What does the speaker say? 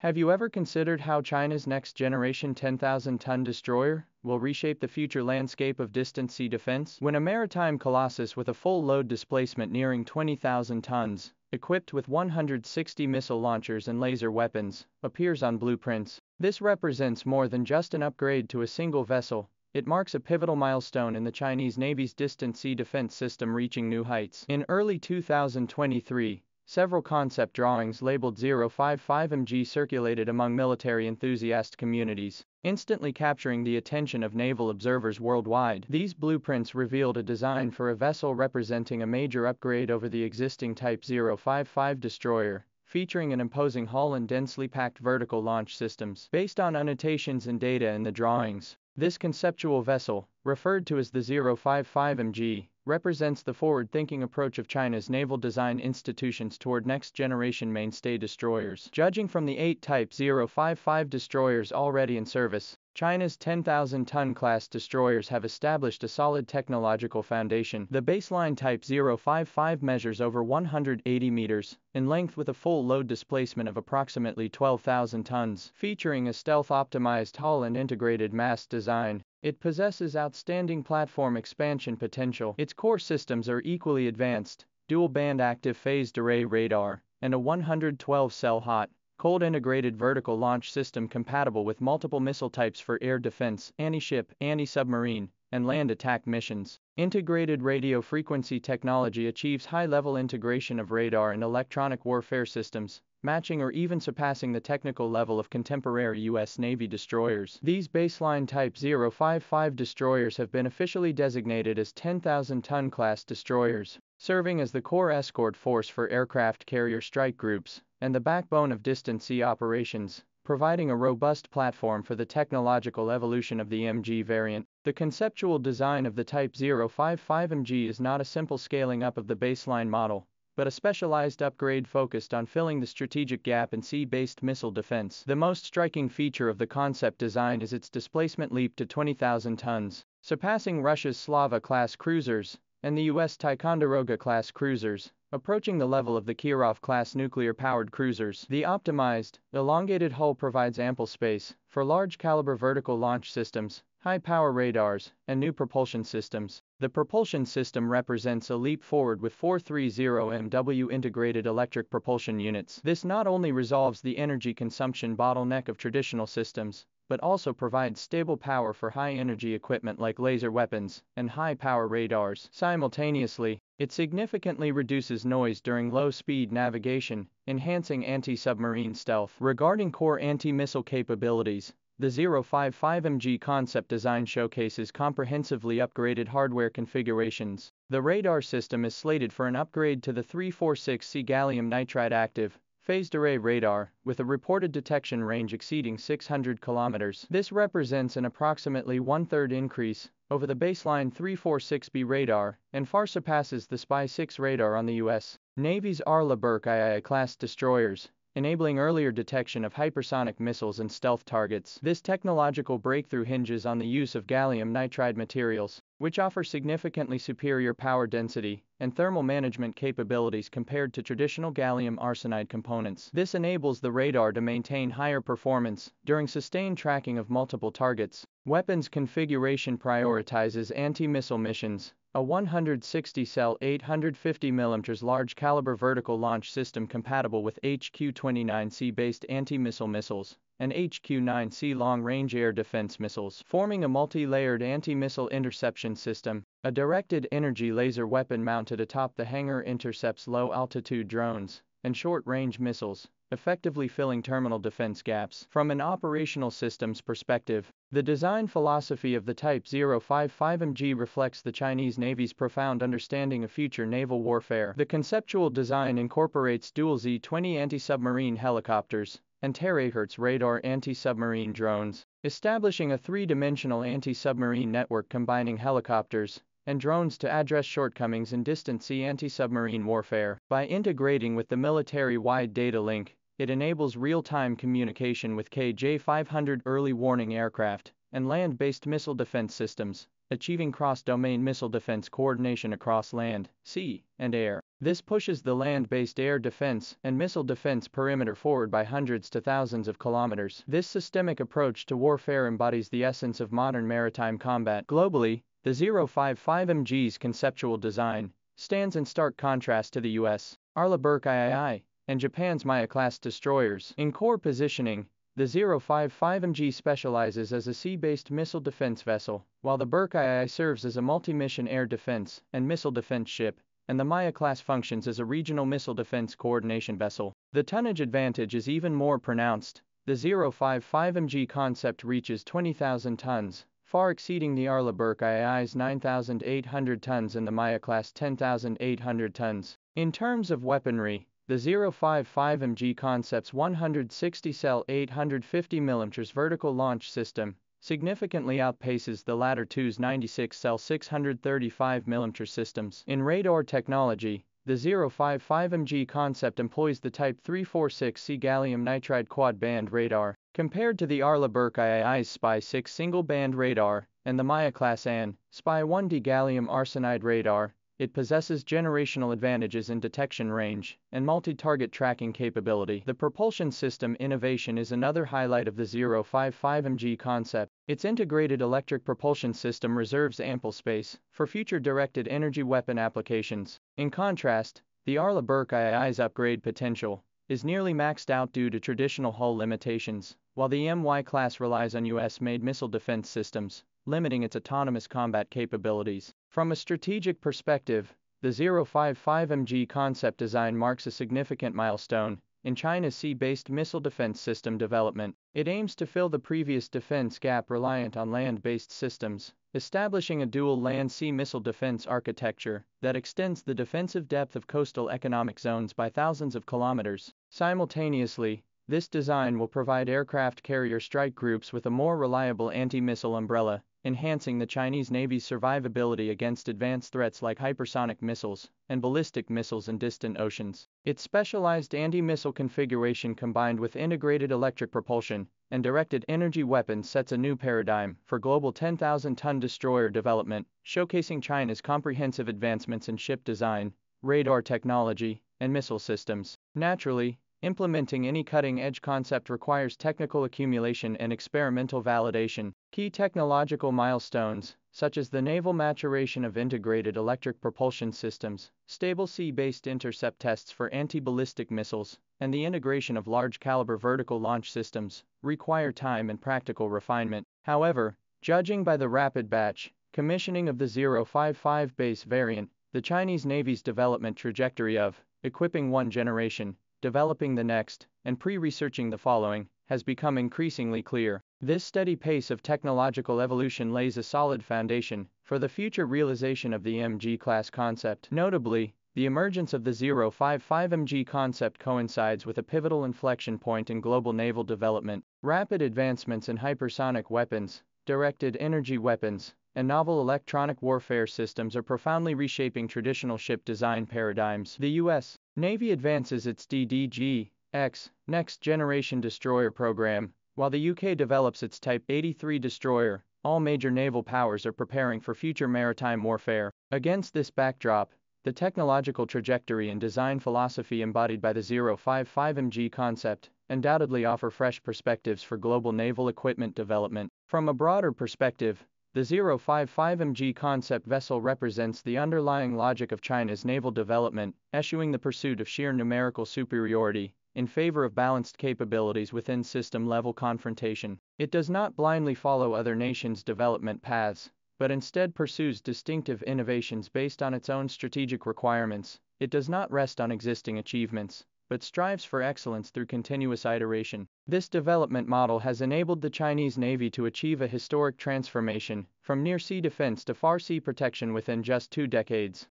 Have you ever considered how China's next generation 10,000 ton destroyer will reshape the future landscape of distant sea defense? When a maritime colossus with a full load displacement nearing 20,000 tons, equipped with 160 missile launchers and laser weapons, appears on blueprints, this represents more than just an upgrade to a single vessel. It marks a pivotal milestone in the Chinese Navy's distant sea defense system reaching new heights. In early 2023, Several concept drawings labeled 055MG circulated among military enthusiast communities, instantly capturing the attention of naval observers worldwide. These blueprints revealed a design for a vessel representing a major upgrade over the existing Type 055 destroyer, featuring an imposing hull and densely packed vertical launch systems. Based on annotations and data in the drawings, this conceptual vessel, referred to as the 055MG, represents the forward-thinking approach of China's naval design institutions toward next-generation mainstay destroyers. Judging from the eight Type 055 destroyers already in service, China's 10,000-ton class destroyers have established a solid technological foundation. The baseline Type 055 measures over 180 meters in length with a full load displacement of approximately 12,000 tons, featuring a stealth-optimized hull and integrated mast design. It possesses outstanding platform expansion potential. Its core systems are equally advanced, dual-band active phased array radar, and a 112-cell hot, cold integrated vertical launch system compatible with multiple missile types for air defense, anti-ship, anti-submarine, and land attack missions. Integrated radio frequency technology achieves high-level integration of radar and electronic warfare systems, matching or even surpassing the technical level of contemporary U.S. Navy destroyers. These baseline Type 055 destroyers have been officially designated as 10,000-ton class destroyers, serving as the core escort force for aircraft carrier strike groups and the backbone of distant sea operations, providing a robust platform for the technological evolution of the MG variant. The conceptual design of the Type 055MG is not a simple scaling up of the baseline model, but a specialized upgrade focused on filling the strategic gap in sea-based missile defense. The most striking feature of the concept design is its displacement leap to 20,000 tons, surpassing Russia's Slava-class cruisers and the U.S. Ticonderoga-class cruisers, approaching the level of the Kirov-class nuclear-powered cruisers. The optimized, elongated hull provides ample space for large-caliber vertical launch systems, high-power radars, and new propulsion systems. The propulsion system represents a leap forward with 430 MW integrated electric propulsion units. This not only resolves the energy consumption bottleneck of traditional systems, but also provides stable power for high-energy equipment like laser weapons and high-power radars. Simultaneously, it significantly reduces noise during low-speed navigation, enhancing anti-submarine stealth. Regarding core anti-missile capabilities, the 055MG concept design showcases comprehensively upgraded hardware configurations. The radar system is slated for an upgrade to the 346C gallium nitride active, phased array radar, with a reported detection range exceeding 600 kilometers. This represents an approximately one-third increase over the baseline 346B radar and far surpasses the SPY-6 radar on the U.S. Navy's Arleigh Burke II-class destroyers enabling earlier detection of hypersonic missiles and stealth targets. This technological breakthrough hinges on the use of gallium nitride materials, which offer significantly superior power density and thermal management capabilities compared to traditional gallium arsenide components. This enables the radar to maintain higher performance during sustained tracking of multiple targets. Weapons configuration prioritizes anti-missile missions, a 160-cell 850mm large-caliber vertical launch system compatible with HQ-29C-based anti-missile missiles and HQ-9C long-range air defense missiles, forming a multi-layered anti-missile interception system. A directed energy laser weapon mounted atop the hangar intercepts low-altitude drones and short-range missiles, effectively filling terminal defense gaps. From an operational systems perspective, the design philosophy of the Type 055MG reflects the Chinese Navy's profound understanding of future naval warfare. The conceptual design incorporates dual Z-20 anti-submarine helicopters and terahertz radar anti-submarine drones, establishing a three-dimensional anti-submarine network combining helicopters, and drones to address shortcomings in distant sea anti-submarine warfare. By integrating with the military-wide data link, it enables real-time communication with KJ-500 early warning aircraft and land-based missile defense systems, achieving cross-domain missile defense coordination across land, sea, and air. This pushes the land-based air defense and missile defense perimeter forward by hundreds to thousands of kilometers. This systemic approach to warfare embodies the essence of modern maritime combat. Globally, the 055MG's conceptual design stands in stark contrast to the US, Arleigh Burke III, and Japan's Maya-class destroyers. In core positioning, the 055MG specializes as a sea-based missile defense vessel, while the Burke II serves as a multi-mission air defense and missile defense ship and the Maya class functions as a regional missile defense coordination vessel. The tonnage advantage is even more pronounced. The 055MG concept reaches 20,000 tons, far exceeding the Arleigh Burke II's 9,800 tons and the Maya class 10,800 tons. In terms of weaponry, the 055MG concept's 160 cell 850 mm vertical launch system significantly outpaces the latter two's 96-cell 635mm systems. In radar technology, the 055MG concept employs the Type 346C gallium nitride quad-band radar, compared to the Arleigh Burke II's SPY-6 single-band radar and the Maya Class AN, SPY-1D gallium arsenide radar, it possesses generational advantages in detection range and multi-target tracking capability. The propulsion system innovation is another highlight of the 055MG concept. Its integrated electric propulsion system reserves ample space for future directed energy weapon applications. In contrast, the Arleigh Burke II's upgrade potential is nearly maxed out due to traditional hull limitations, while the Maya class relies on US-made missile defense systems, limiting its autonomous combat capabilities. From a strategic perspective, the 055MG concept design marks a significant milestone in China's sea-based missile defense system development. It aims to fill the previous defense gap reliant on land-based systems, establishing a dual land-sea missile defense architecture that extends the defensive depth of coastal economic zones by thousands of kilometers. Simultaneously, this design will provide aircraft carrier strike groups with a more reliable anti-missile umbrella enhancing the Chinese Navy's survivability against advanced threats like hypersonic missiles and ballistic missiles in distant oceans. Its specialized anti-missile configuration combined with integrated electric propulsion and directed energy weapons sets a new paradigm for global 10,000-ton destroyer development, showcasing China's comprehensive advancements in ship design, radar technology, and missile systems. Naturally, Implementing any cutting-edge concept requires technical accumulation and experimental validation. Key technological milestones, such as the naval maturation of integrated electric propulsion systems, stable sea-based intercept tests for anti-ballistic missiles, and the integration of large-caliber vertical launch systems, require time and practical refinement. However, judging by the rapid batch commissioning of the 055 base variant, the Chinese Navy's development trajectory of equipping one generation developing the next, and pre-researching the following, has become increasingly clear. This steady pace of technological evolution lays a solid foundation for the future realization of the MG class concept. Notably, the emergence of the 055MG concept coincides with a pivotal inflection point in global naval development. Rapid advancements in hypersonic weapons, directed energy weapons, and novel electronic warfare systems are profoundly reshaping traditional ship design paradigms. The U.S. Navy advances its DDG-X Next Generation Destroyer program, while the UK develops its Type 83 destroyer. All major naval powers are preparing for future maritime warfare. Against this backdrop, the technological trajectory and design philosophy embodied by the 055MG concept undoubtedly offer fresh perspectives for global naval equipment development. From a broader perspective, the 055MG concept vessel represents the underlying logic of China's naval development, eschewing the pursuit of sheer numerical superiority in favor of balanced capabilities within system-level confrontation. It does not blindly follow other nations' development paths, but instead pursues distinctive innovations based on its own strategic requirements. It does not rest on existing achievements, but strives for excellence through continuous iteration. This development model has enabled the Chinese Navy to achieve a historic transformation from near sea defense to far sea protection within just two decades.